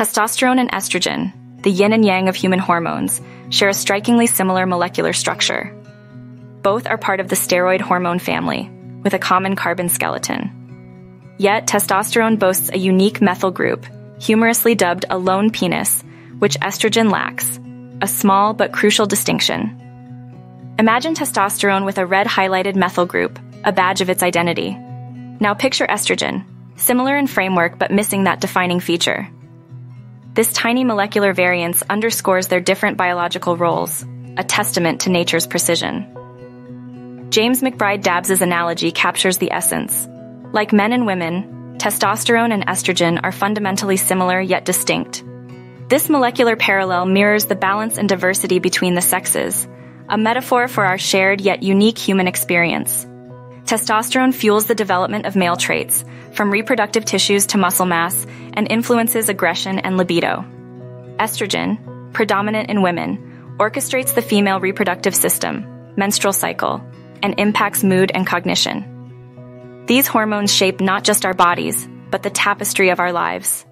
Testosterone and estrogen, the yin and yang of human hormones, share a strikingly similar molecular structure. Both are part of the steroid hormone family, with a common carbon skeleton. Yet, testosterone boasts a unique methyl group, humorously dubbed a lone penis, which estrogen lacks, a small but crucial distinction. Imagine testosterone with a red highlighted methyl group, a badge of its identity. Now picture estrogen, similar in framework but missing that defining feature. This tiny molecular variance underscores their different biological roles, a testament to nature's precision. James McBride Dabbs's analogy captures the essence. Like men and women, testosterone and estrogen are fundamentally similar yet distinct. This molecular parallel mirrors the balance and diversity between the sexes, a metaphor for our shared yet unique human experience. Testosterone fuels the development of male traits, from reproductive tissues to muscle mass, and influences aggression and libido. Estrogen, predominant in women, orchestrates the female reproductive system, menstrual cycle, and impacts mood and cognition. These hormones shape not just our bodies, but the tapestry of our lives.